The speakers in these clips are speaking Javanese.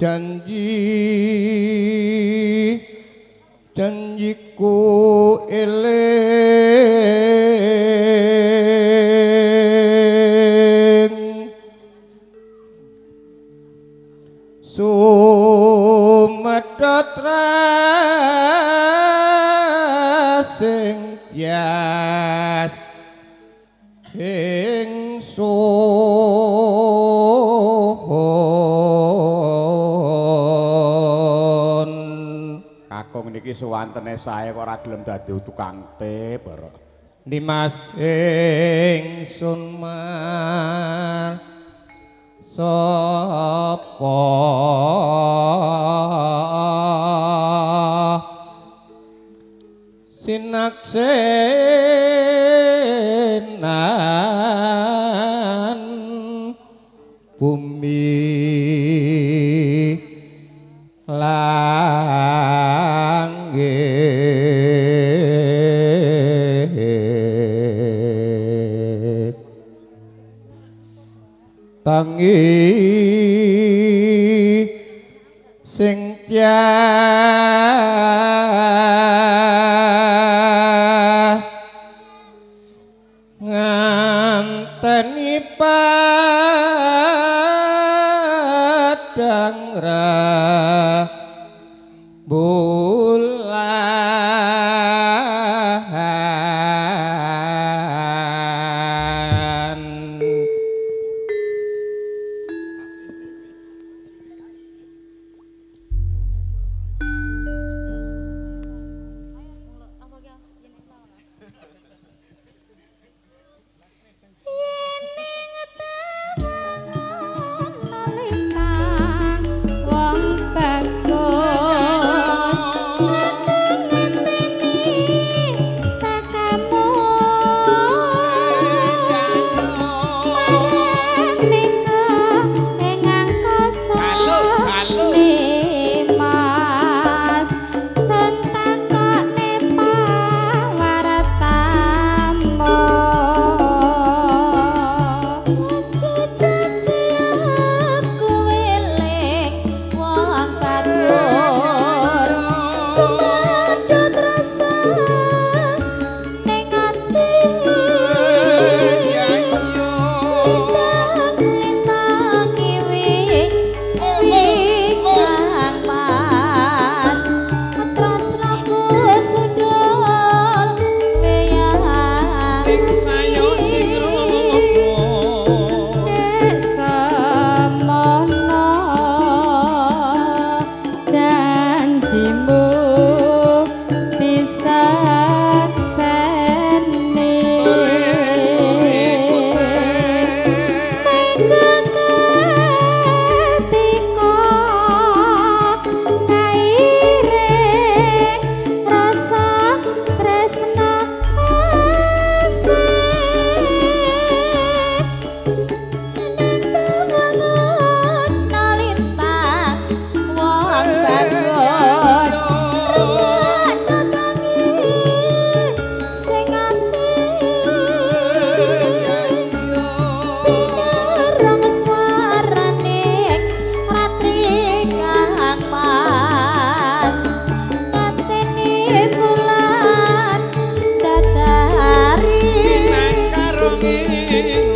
janji. Janjiku eleh santene sae kok ora gelem dadi tukang tip. Dimas ing sunmar. Sapa sinaksih tangi sing tia ngantani padang rai bulan dadari nang karungin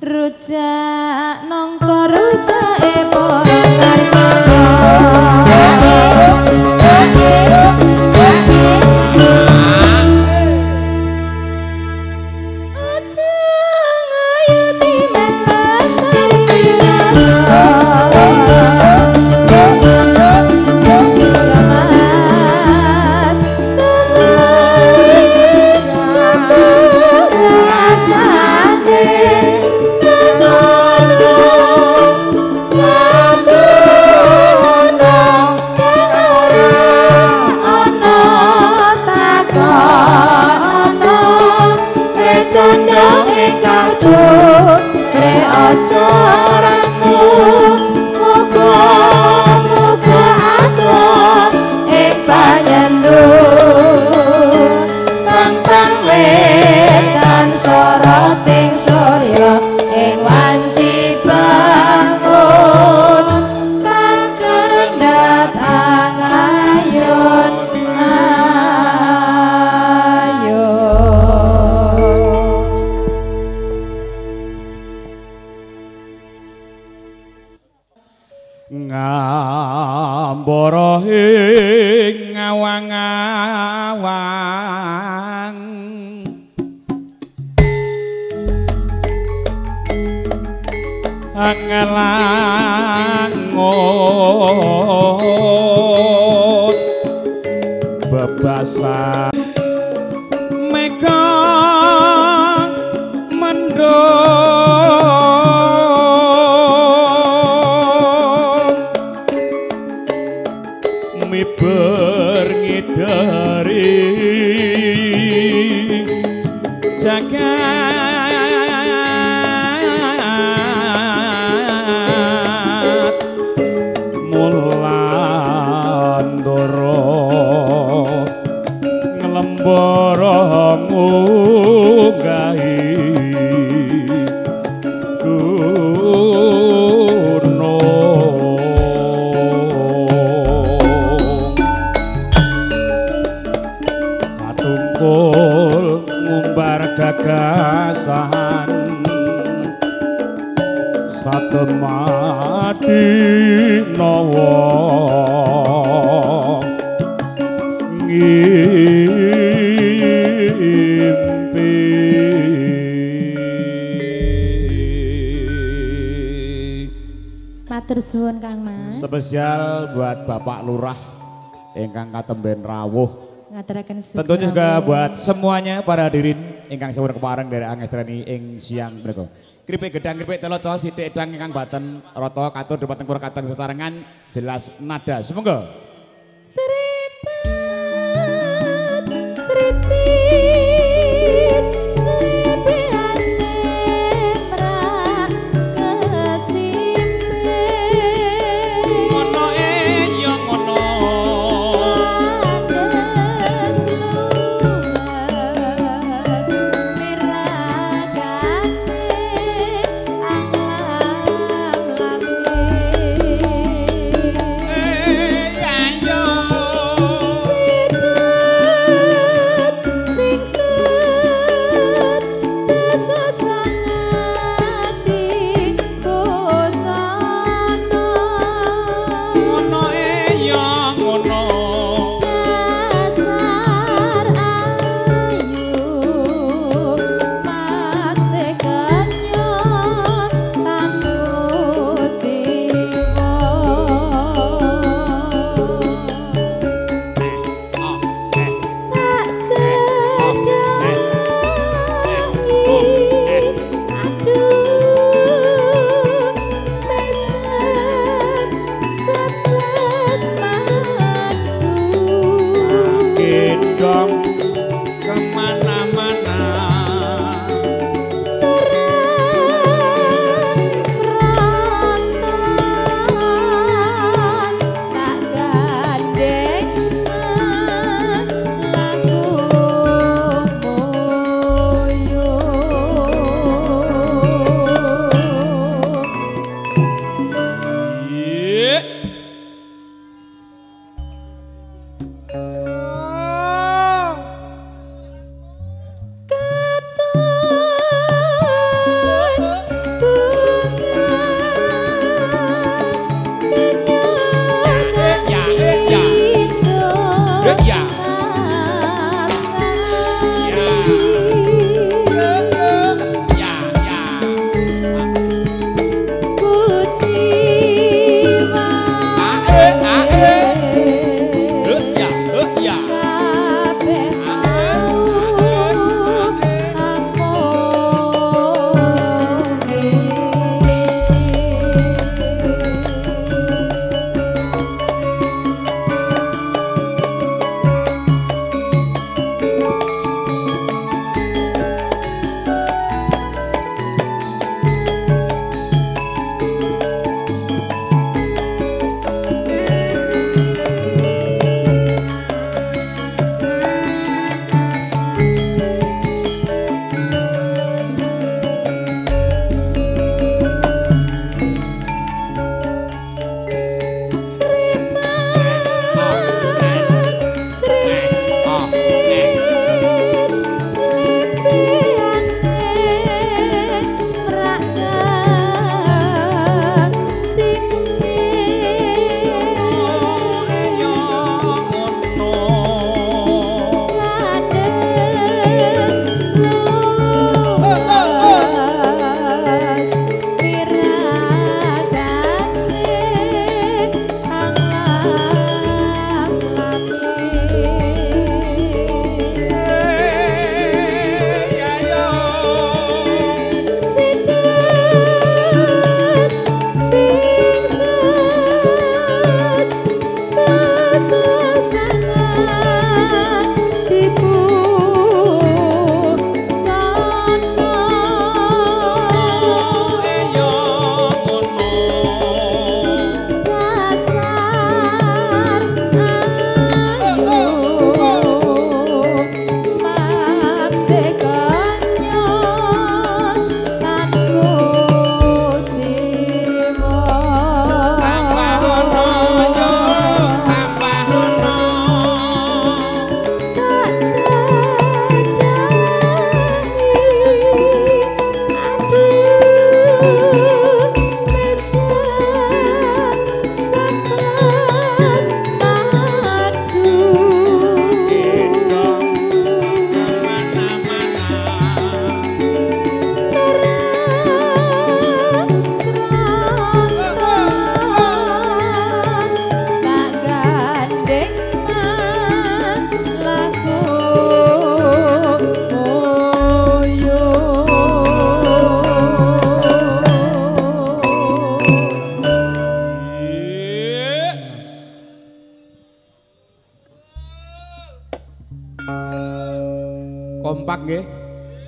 Rujak nongko angelangot bebasan Bapak Lurah ingkang katemben rawuh. Tentunya juga buat semuanya para hadirin ingkang sawur kepareng dari angestrani ing siang menika. Kripik gedang kripik teloco sithik edang ingkang baten rata katur dhumateng para kateng sesarengan jelas nada. Semoga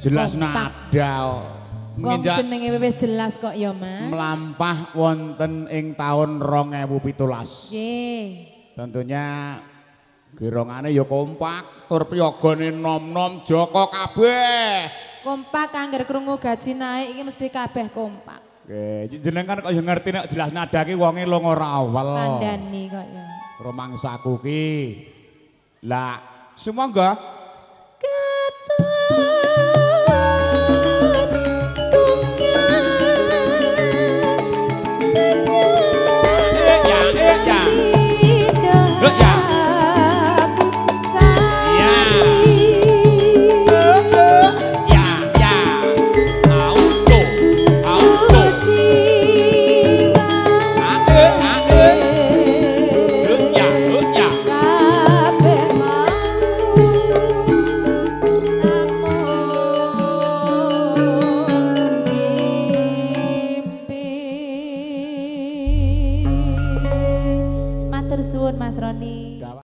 Jelas Kompak. nada. Wong jenenge wis jelas kok ya, Mas. melampah wonten ing taun 2017. Nggih. Tentunya gerongane ya kompak, tur nom-nom Joko kabeh. Kompak angger krungu gaji naik iki mesti kabeh kompak. Oke, jenengan kok ya ngerti nek jelas nada ki wonge lunga rawel. Kandhani kok ya. Romangsaku ki. Lah, sumangga Eh,